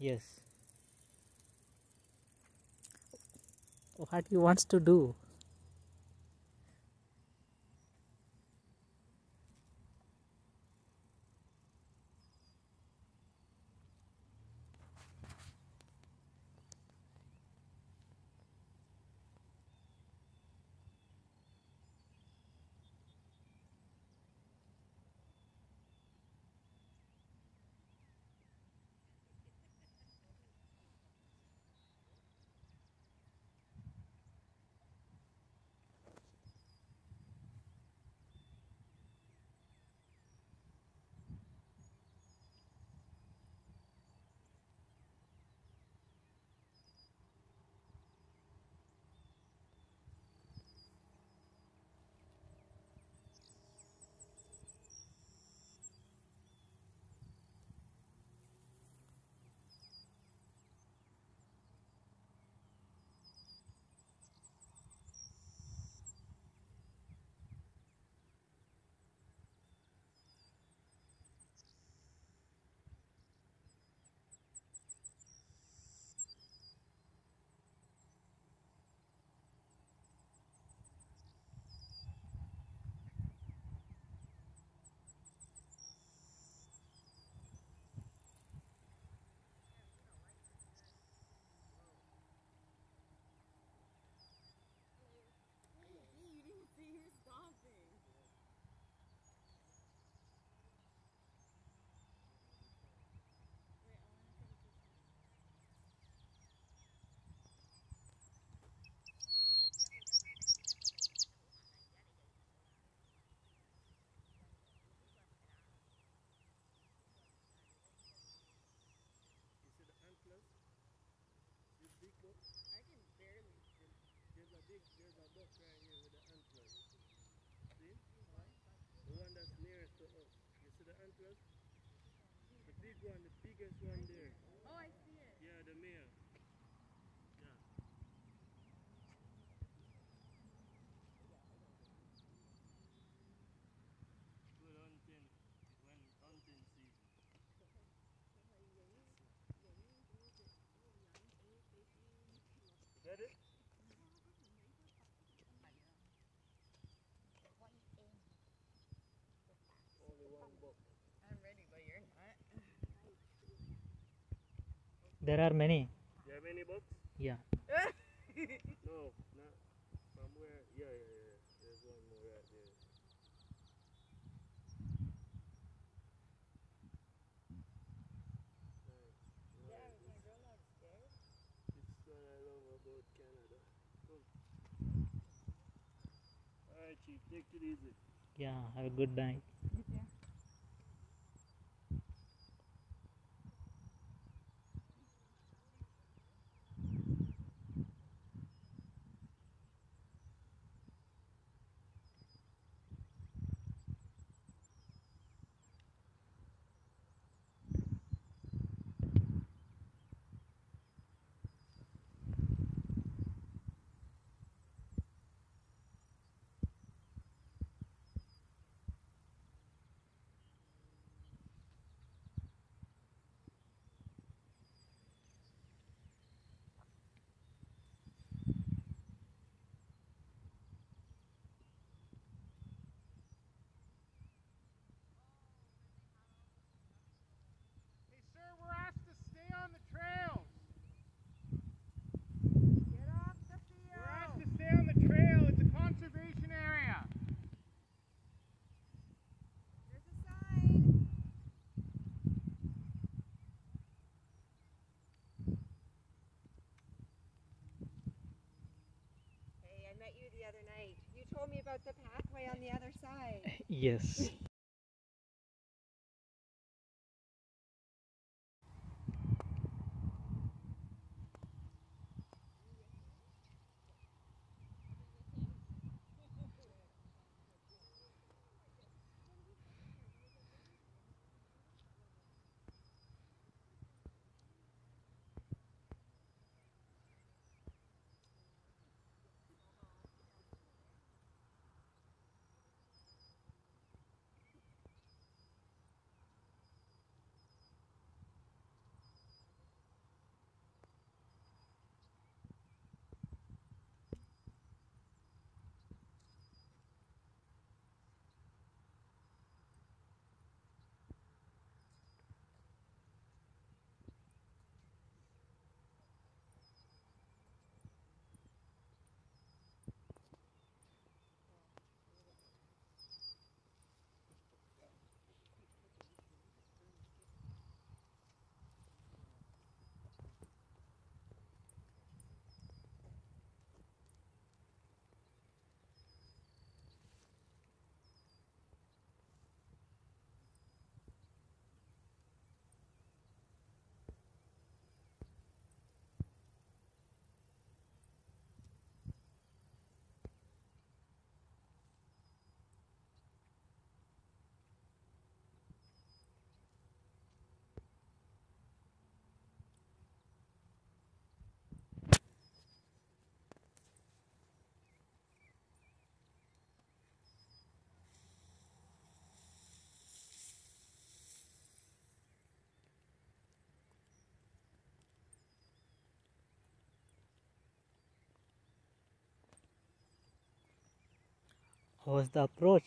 Yes. What he wants to do? Big, there's a buck right here with the antlers. See? The one that's nearest to us. You see the antlers? The big one, the biggest one there. Oh, I see it. Yeah, the male. Yeah. Good hunting when hunting season. Get it? There are many. You have any bucks? Yeah. No, not from where? Yeah, yeah, yeah. There's one more right there. Nice. Yeah, Nice. was my girl not scared? This is what I love about Canada. Come. Alright, Chief, take it easy. Yeah. Have a good night. Hey, sir, we're asked to stay on the trails. Get off the We're asked field. to stay on the trail. It's a conservation area. There's a sign. Hey, I met you the other night. You told me about the pathway on the other side. Yes. Was the approach?